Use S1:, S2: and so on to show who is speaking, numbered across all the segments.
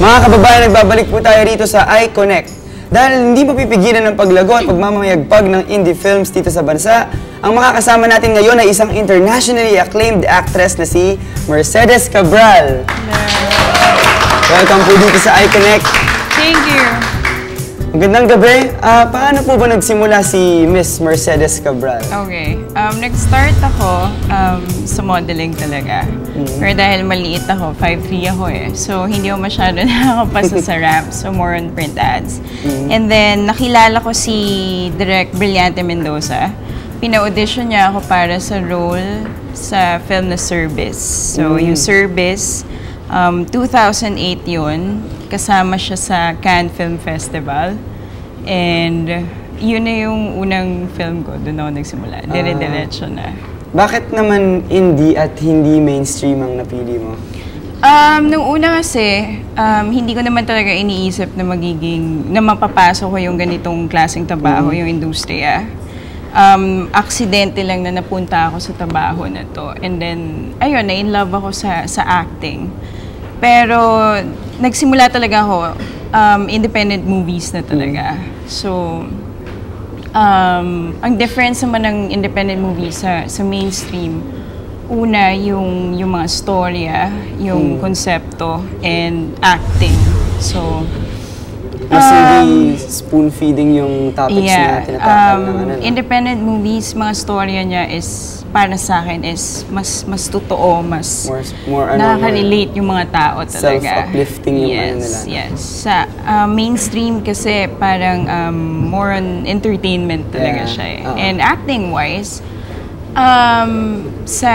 S1: Mga kababayan, nagbabalik po tayo rito sa iConnect. Dahil hindi mapipigilan ng paglago at pagmamayagpag ng indie films dito sa bansa, ang makakasama natin ngayon ay isang internationally acclaimed actress na si Mercedes Cabral. Welcome po dito sa iConnect.
S2: Thank you.
S1: Magandang gabi. Ah, paano po ba nagsimula si Miss Mercedes Cabral?
S2: Okay. Um, nag-start ako um, sa modeling talaga. Pero dahil maliit ako, 5'3 ako eh. So, hindi ako masyado nakakapasa sa rap. So, more on print ads. And then, nakilala ko si Direk Brillante Mendoza. Pina-audition niya ako para sa role sa film na Service. So, yung Service, um, 2008 yun. Kasama siya sa Cannes Film Festival. And yun na yung unang film ko. Doon ako nagsimula. Dire-diretso na.
S1: Bakit naman indie at hindi mainstream ang napili mo?
S2: Um, nung una kasi, um, hindi ko naman talaga iniisip na magiging, na mapapasok ko yung ganitong klaseng trabaho, yung industriya. Um, aksidente lang na napunta ako sa trabaho na to. And then, ayun, na-in love ako sa, sa acting. Pero, nagsimula talaga ako, um, independent movies na talaga. So, um, ang difference naman ng independent movie sa, sa mainstream, una, yung, yung mga storya, yung konsepto, and acting. So,
S1: Mas hindi spoon-feeding yung topics na
S2: yeah,
S1: tinatapal
S2: um,
S1: ng ano, no?
S2: independent movies, mga storya niya is, para sa akin, is mas mas totoo, mas
S1: More, more ano,
S2: nakaka-relate yung mga tao talaga.
S1: Self-uplifting yung
S2: yes,
S1: ano nila.
S2: Yes, Sa uh, mainstream kasi parang um, more on entertainment talaga
S1: Yeah,
S2: siya eh.
S1: oo.
S2: And acting-wise, um, sa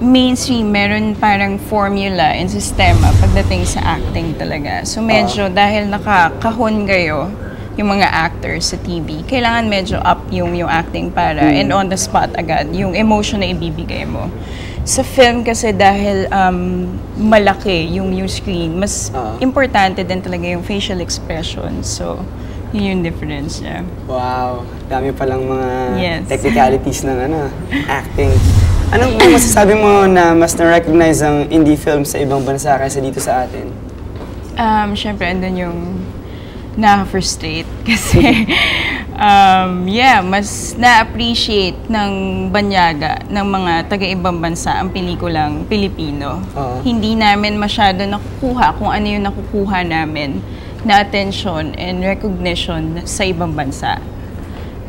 S2: mainstream, meron parang formula and sistema pagdating sa acting talaga. So medyo dahil nakakahon kayo, yung mga actors sa TV, kailangan medyo up yung, yung acting para and on the spot agad, yung emotion na ibibigay mo. Sa film kasi dahil um, malaki yung, yung screen, mas
S1: Oo.
S2: importante din talaga yung facial expression. So, yun yung difference niya.
S1: Wow, dami palang mga
S2: Yes.
S1: technicalities ng ano, acting. Anong masasabi mo na mas na-recognize ang indie film sa ibang bansa kaysa dito sa atin?
S2: Um, Siyempre, andun yung nakaka-frustrate kasi um, yeah, mas na-appreciate ng banyaga ng mga taga-ibang bansa ang pelikulang Pilipino.
S1: Oo.
S2: Hindi namin masyado nakukuha kung ano yung nakukuha namin na attention and recognition sa ibang bansa.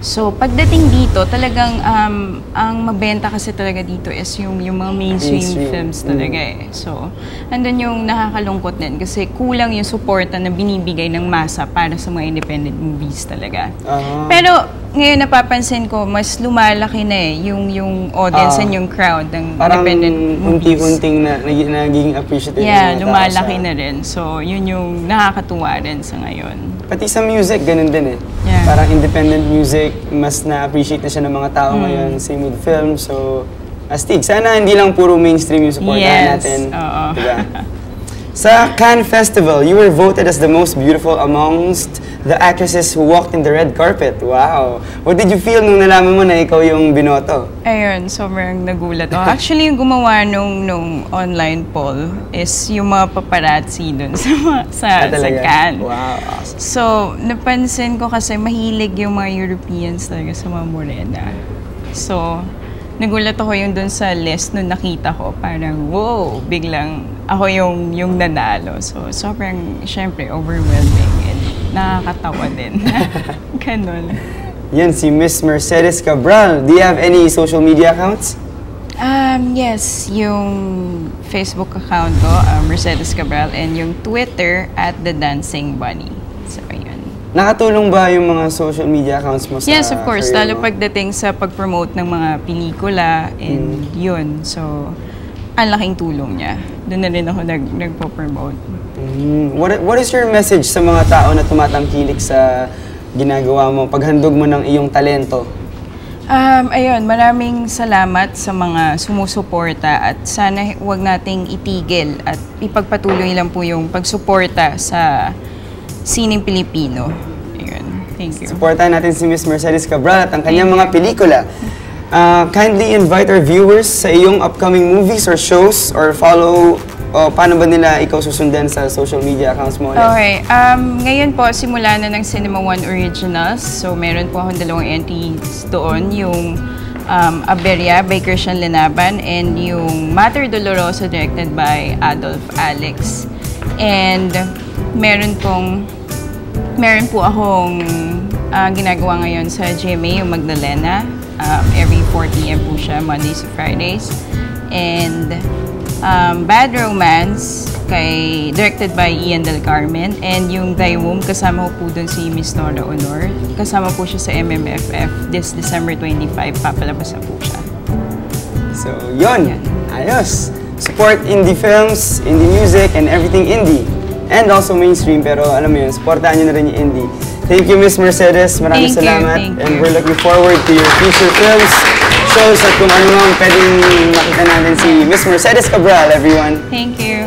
S2: So, pagdating dito, talagang um, ang mabenta kasi talaga dito is yung, yung mga mainstream,
S1: Mainstream.
S2: films talaga eh. So, andun yung nakakalungkot din kasi kulang yung suporta na binibigay ng masa para sa mga independent movies talaga.
S1: Ah.
S2: Pero ngayon napapansin ko, mas lumalaki na eh yung, yung audience
S1: Ah.
S2: and yung crowd ng
S1: Parang
S2: independent movies.
S1: unti-unting na, naging, naging appreciative
S2: Yeah,
S1: tao
S2: lumalaki
S1: sa-
S2: na rin. So, yun yung nakakatuwa rin sa ngayon.
S1: Pati sa music, ganun din eh.
S2: Yeah.
S1: Parang independent music, mas na-appreciate na siya ng mga tao
S2: Mm.
S1: ngayon. Same with film. So, astig. Sana hindi lang puro mainstream yung supportahan
S2: Yes,
S1: natin.
S2: oo.
S1: Diba? Sa Cannes Festival, you were voted as the most beautiful amongst the actresses who walked in the red carpet. Wow! What did you feel nung nalaman mo na ikaw yung binoto?
S2: Ayun, sobrang nagulat ako. Actually, yung gumawa nung, nung online poll is yung mga paparazzi dun sa, sa,
S1: Ah,
S2: sa? Cannes.
S1: Wow, awesome.
S2: So, napansin ko kasi mahilig yung mga Europeans talaga sa mga morena. So, nagulat ako yung dun sa list nung nakita ko. Parang, wow, biglang ako yung, yung nanalo. So, sobrang, syempre, overwhelming and nakakatawa din. Ganon.
S1: Yan, si Miss Mercedes Cabral. Do you have any social media accounts?
S2: Um, yes, yung Facebook account ko, uh, Mercedes Cabral, and yung Twitter at The Dancing Bunny. So.
S1: Nakatulong ba yung mga social media accounts mo sa
S2: Yes, of course.
S1: career
S2: Lalo
S1: mo?
S2: pagdating sa pag-promote ng mga pelikula and yun. So, ang laking tulong niya. Doon na rin ako nag, nagpo-promote.
S1: Mm, what, what is your message sa mga tao na tumatangkilik sa ginagawa mo, paghandog mo ng iyong talento?
S2: Um, ayun, maraming salamat sa mga sumusuporta at sana huwag nating itigil at ipagpatuloy lang po yung pagsuporta sa sining Pilipino. Ayun, thank you.
S1: Supportahan natin si Miss Mercedes Cabral at ang kanyang mga pelikula. uh, kindly invite our viewers sa iyong upcoming movies or shows or follow o paano ba nila ikaw susundan sa social media accounts mo ulit?
S2: Okay. Um, ngayon po, simula na ng Cinema One Originals. So, meron po akong dalawang entries doon. Yung um, Aberia by Christian Lenaban and yung Mater Dolorosa directed by Adolf Alex. And meron pong meron po akong ah, ginagawa ngayon sa GMA, yung Magdalena. Um, every 4 p.m. po siya, Mondays to Fridays. And um, Bad Romance, kay, directed by Ian Del Carmen. And yung Womb, kasama ko po dun si Miss Nora Honor. Kasama po siya sa MMFF. This December 25, papalabas na po siya.
S1: So, yun. Ayos. Support indie films, indie music, and everything indie. And also mainstream, pero alam mo yun, supportahan nyo na rin yung indie. Thank you, Miss Mercedes. Maraming
S2: Thank you,
S1: salamat.
S2: thank
S1: and
S2: you.
S1: we're looking forward to your future films, shows, at kung ano nga pwedeng makita natin si Miss Mercedes Cabral, everyone.
S2: Thank you.